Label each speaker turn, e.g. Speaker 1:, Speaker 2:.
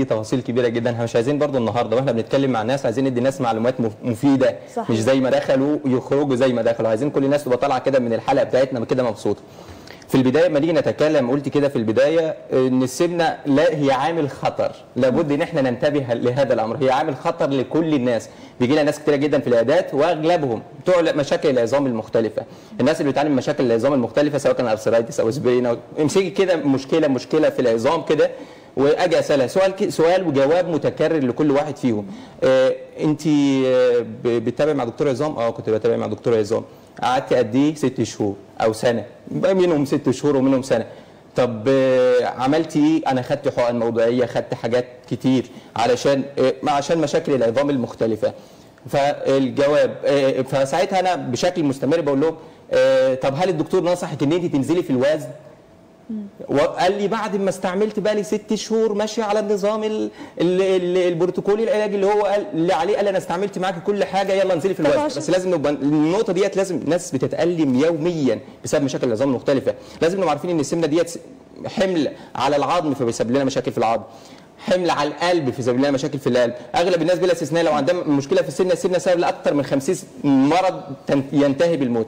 Speaker 1: في تفاصيل كبيرة جدا. إحنا مش عايزين برضو النهارده وإحنا بنتكلم مع الناس عايزين ندي الناس معلومات مف- مفيدة.
Speaker 2: صحيح.
Speaker 1: مش زي ما دخلوا يخرجوا زي ما دخلوا. عايزين كل الناس تبقى طالعة كده من الحلقة بتاعتنا كده مبسوطة. في البداية لما نيجي نتكلم قلت كده في البداية إن السمنة لا هي عامل خطر. لابد إن إحنا ننتبه لهذا الأمر. هي عامل خطر لكل الناس. بيجي لنا ناس كتيرة جدا في العيادات وأغلبهم بتوع مشاكل العظام المختلفة. الناس اللي بتعاني من مشاكل العظام المختلفة سواء كان arthritis أو sprain أو امسكي كده مشكلة مشكلة في العظام كده واجي اسالها سؤال سؤال وجواب متكرر لكل واحد فيهم. آه انت آه ب- بتتابع مع دكتور عظام؟ آه كنت بتابع مع دكتور عظام. قعدت قد إيه؟ ست شهور أو سنة. منهم ست شهور ومنهم سنة. طب آه، عملت إيه؟ أنا خدت حقن موضعيه خدت حاجات كتير علشان آه، عشان مشاكل العظام المختلفة. فالجواب فساعتها أنا بشكل مستمر بقول لهم طب هل الدكتور نصحك إن أنت تنزلي في الوزن؟ وقال لي بعد ما استعملت بقى لي ست شهور ماشيه على النظام ال ال ال البروتوكولي العلاجي اللي هو قال اللي عليه قال أنا استعملت معاكي كل حاجة يلا انزلي في الوزن. بس لازم نبقى النقطة ديت لازم الناس بتتألم يوميا بسبب مشاكل العظام المختلفة. لازم نبقى عارفين إن السمنة ديت حمل على العظم فبيسبب لنا مشاكل في العظم. حمل على القلب في سبب لنا مشاكل في القلب. أغلب الناس بلا استثناء لو عندها مشكلة في السمنة السمنة سبب لاكثر من 50 مرض ينتهي بالموت.